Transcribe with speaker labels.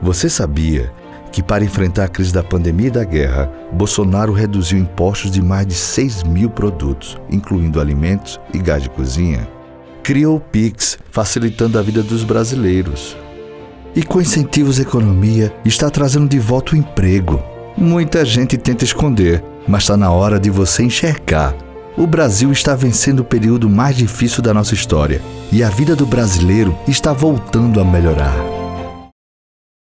Speaker 1: Você sabia que, para enfrentar a crise da pandemia e da guerra, Bolsonaro reduziu impostos de mais de 6 mil produtos, incluindo alimentos e gás de cozinha? Criou o Pix, facilitando a vida dos brasileiros. E com incentivos à economia, está trazendo de volta o emprego. Muita gente tenta esconder, mas está na hora de você enxergar. O Brasil está vencendo o período mais difícil da nossa história e a vida do brasileiro está voltando a melhorar.